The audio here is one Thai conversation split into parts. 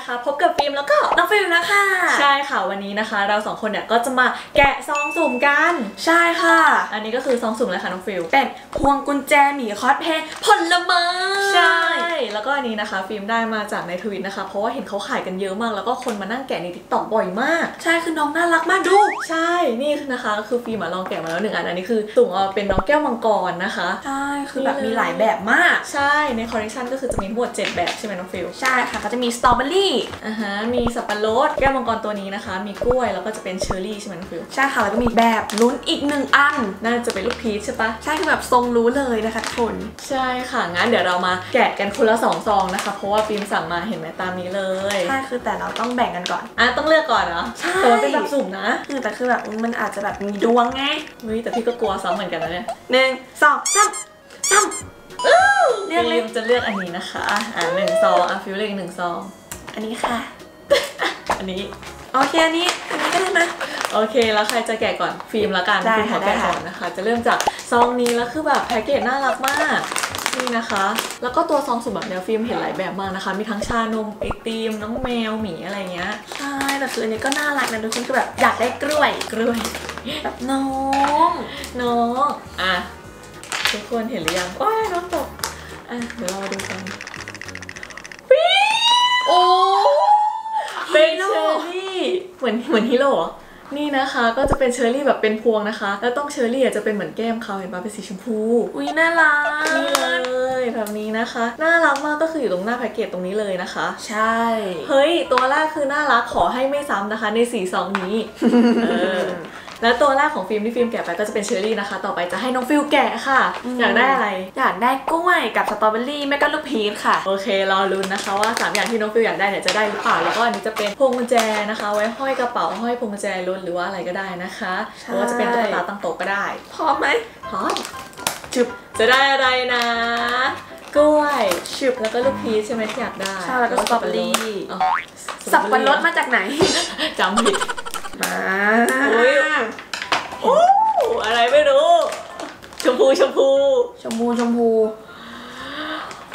นะคะ พบกับฟิล์มแล้วก็น้องฟิวส์นะคะ ใช่ค่ะวันนี้นะคะ เราสองคนเนี่ยก็จะมาแกะซองสุ่มกัน ใช่ค่ะ อันนี้ก็คือซองสุ่มเลยค่ะน้องฟิวส์เป็นพวงกุญแจหมีคอสเพลย์ผลไม้ใช่แล้วก็อันนี้นะคะ ฟิล์มได้มาจากในทวิตนะคะ เพราะว่าเห็นเขาขายกันเยอะมาก แล้วก็คนมานั่งแกะใน TikTok บ่อยมาก ใช่คือน้องน่ารักมากดู ใช่นี่นะคะคือฟิล์มอะลองแกะมาแล้วหนึ่งอันอันนี้คือสุ่มเอาเป็นน้องแก้วมังกรนะคะใช่คือแบบมีหลายแบบมาก ใช่ในคอลเลคชันก็คือจะมีทั้งหมด7แบบใช่ไหมน้องฟิวส์ใช่ค่ะก็จะมีสตรอเบอรี่อ่าฮะมีสับปะรดแก้วมังกรตัวนี้นะคะ มีกล้วยแล้วก็จะเป็นเชอร์รี่ใช่ไหมน้องฟิวส์ใช่ค่ะแล้วก็มีแบบลุ้นอีกหนึ่งอันน่าจะเป็นลูกพีชใช่ปะใช่คือแบบทรงรู้เลยนะคะทุกคนใช่ค่ะงั้นเดี๋ยวเรามาแกะกันคนละสองซองนะคะเพราะว่าฟิล์มสั่งมาเห็นไหมตามนี้เลยใช่คือแต่เราต้องแบ่งกันก่อนอะต้องเลือกก่อนเหรอใช่แต่ว่าเป็นแบบสุ่มนะคือแต่คือแบบมันอาจจะแบบมีดวงไงเฮ้ยแต่พี่ก็กลัวซ้ำเหมือนกันนะเนี่ยหนึ่งสองสามสามเลือกเลยฟิล์มจะเลือกอันนี้นะคะ อะหนึ่งซองอะฟิวส์เลือกหนึ่งซอง อันนี้ค่ะ อันนี้ โอเค อันนี้ อันนี้ก็ได้นะ โอเค แล้วใครจะแกะก่อน ฟิล์มละกัน ได้ฟิล์มขอค่ะแกะได้ค่ะ ก่อนนะคะ จะเริ่มจากซองนี้แล้วคือแบบแพ็กเกจน่ารักมาก นี่นะคะ แล้วก็ตัวซองสุ่มแบบเนี้ยฟิล์มเห็นหลายแบบมากนะคะ มีทั้งชานมไอติมน้องแมวหมีอะไรเงี้ย ใช่แต่คืออันนี้ก็น่ารักนะทุกคนคือแบบอยากได้กล้วยกล้วย แบบน้องน้องอะทุกคนเห็นหรือยังว้ายน้องตกอะเดี๋ยวเรามาดูกันวิ โอ้เป็นเชอร์รี่เหมือนเหมือนฮิโร่เหรอนี่นะคะก็จะเป็นเชอร์รี่แบบเป็นพวงนะคะ แล้วน้องเชอร์รี่อะจะเป็นเหมือนแก้มเขาเห็นปะเป็นสีชมพูอุ้ยน่ารักนี่เลยแบบนี้นะคะน่ารักมากก็คืออยู่ตรงหน้าแพ็กเกจตรงนี้เลยนะคะ ใช่เฮ้ยตัวแรกคือน่ารักขอให้ไม่ซ้ำนะคะ ในสีซองนี้เออ แล้วตัวแรกของฟิล์มที่ฟิล์มแกะไปก็จะเป็นเชอร์รี่นะคะ ต่อไปจะให้น้องฟิวส์แกะค่ะ อยากได้อะไร อยากได้กล้วยกับสตรอเบอรี่ไม่ก็ลูกพีชค่ะ โอเค รอลุ้นนะคะว่า 3 อย่างที่น้องฟิวส์อยากได้เนี่ยจะได้หรือเปล่า แล้วก็อันนี้จะเป็นพวงกุญแจนะคะ ไว้ห้อยกระเป๋าห้อยพวงกุญแจรถหรือว่าอะไรก็ได้นะคะใช่หรือว่าจะเป็นตุ๊กตาตั้งโต๊ะก็ได้ พร้อมไหมพร้อมจุบจะได้อะไรนะกล้วยชิบแล้วก็ลูกพีชใช่ไหมที่อยากได้ใช่แล้วก็สตรอเบอรี่อ๋อสับปะรดมาจากไหนจำผิดมาอุ๊ย ชมพูชมพู ชมพูชมพู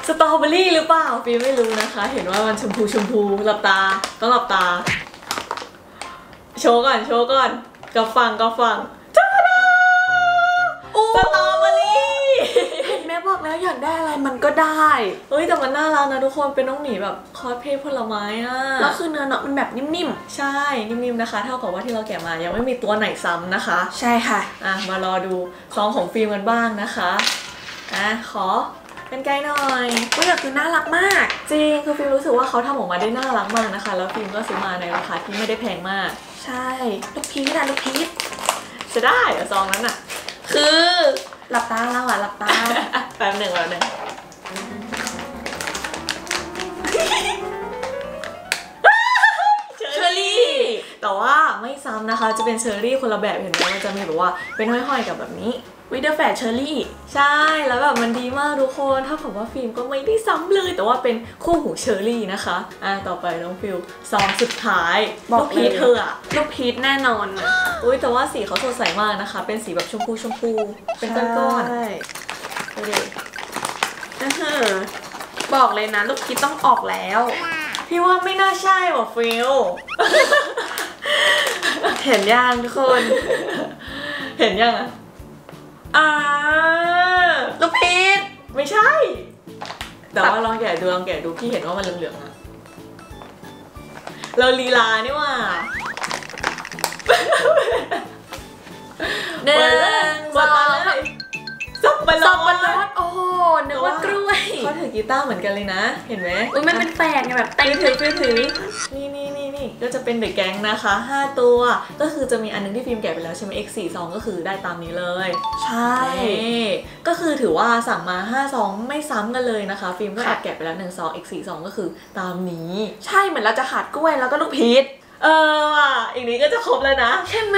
สตรอเบอรี่หรือเปล่าฟีไม่รู้นะคะ เห็นว่ามันชมพูชมพูหลับตาต้องหลับตา โชว์ก่อนโชว์ก่อนกับฟังกับฟังจ้าดาโอ้สตรอเบอรี่เห็น แม่บอกแล้วอยากได้อะไรมันก็ได้ เฮ้ยแต่มันน่ารักนะทุกคนเป็นน้องหมีแบบคอสเพลย์ผลไม้อะแล้วคือเนื้อเนาะมันแบบนิ่มใช่นิ่มๆนะคะ เท่ากับว่าที่เราแกะมายังไม่มีตัวไหนซ้ำนะคะๆใช่ค่ะอะมารอดูซองของฟิล์มกันบ้างนะคะอะขอเป็นไกลหน่อยก็อยากคือน่ารักมาก จริงคือฟิล์มรู้สึกว่าเขาทำออกมาได้น่ารักมากนะคะ แล้วฟิล์มก็ซื้อมาในราคาที่ไม่ได้แพงมาก ใช่ลูกพีชอะลูกพีชจะได้เหรอซองนั้นอะคือ หลับตาเราอะหลับตา แป๊บหนึ่งแป๊บหนึ่ง ซ้ำนะคะ จะเป็นเชอร์รี่คนละแบบเห็นไหมมันจะมีแบบว่าเป็นห้อยๆกับแบบนี้วิดเดอร์แฟดเชอรี่ใช่แล้วแบบมันดีมากทุกคนถ้าผมว่าฟิล์มก็ไม่ได้ซ้ำเลย แต่ว่าเป็นคู่หูเชอร์รี่นะคะอะต่อไปน้องฟิวส์ซองสุดท้ายบอกลูกพีชเลยเธออะลูกพีชแน่นอนอะอุ้ยแต่ว่าสีเขาสดใสมากนะคะ เป็นสีแบบชมพูชมพู เป็นก้อนใช่ๆดูดิอื้อหือบอกเลยนะ ลูกพีชต้องออกแล้ว พี่ว่าไม่น่าใช่ว่ะฟิล เห็นยังทุกคน เห็นยังอะอ่าลูกพีชไม่ใช่ แต่ว่าลองแกะดูลองแกะดูพี่เห็นว่ามันเหลืองๆอะเราลีลานี่ว่าหนึ่งสองสับปะรสับปะรดดโอ้โหนึกว่ากล้วยเขาถือ กีตาร์เหมือนกันเลยนะ เห็นไหมอุ้ยมันเป็นแฝดไงแบบเต้นถือถือถือนี่นี่นี่นี่ก็จะเป็นเดอะแก๊งนะคะ 5 ตัว ก็คือจะมีอันนึงที่ฟิล์มแกะไปแล้วใช่ไหม X 4 2ก็คือได้ตามนี้เลย ใช่นี่ก็คือถือว่าสั่งมา5 2ไม่ซ้ำกันเลยนะคะ ฟิล์มก็แอค่ะบแกะไปแล้ว1 2 X 4 2ก็คือตามนี้ ใช่เหมือนเราจะขาดกล้วยแล้วก็ลูกพีชเออว่ะอีกนี้ก็จะครบแล้วนะ ใช่ไหม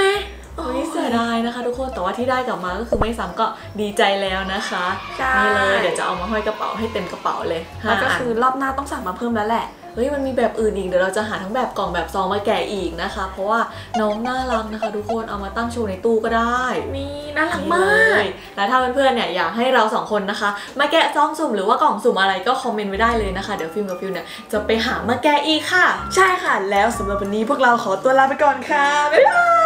วันนี้เสียดายนะคะ ทุกคนแต่ว่าที่ได้กลับมาก็คือไม่ซ้ำก็ดีใจแล้วนะคะใช่ นี่เลยเดี๋ยวจะเอามาห้อยกระเป๋าให้เต็มกระเป๋าเลยห้าแล้วก็อันคือรอบหน้าต้องสั่งมาเพิ่มแล้วแหละ เฮ้ยมันมีแบบอื่นอีกเดี๋ยวเราจะหาทั้งแบบกล่องแบบซองมาแกะอีกนะคะ เพราะว่าน้องน่ารักนะคะ ทุกคนเอามาตั้งโชว์ในตู้ก็ได้นี่น่ารักนี่มากเลยแล้วถ้าเพื่อนๆเนี่ยอยากให้เราสองคนนะคะ มาแกะซองสุ่มหรือว่ากล่องสุ่มอะไรก็คอมเมนต์ไว้ได้เลยนะคะ เดี๋ยวฟิล์มกับฟิวส์เนี่ยจะไปหามาแกะอีกค่ะ ใช่ค่ะ แล้วสำหรับวันนี้พวกเราขอตัวลาไปก่อนค่ะ บ๊ายบาย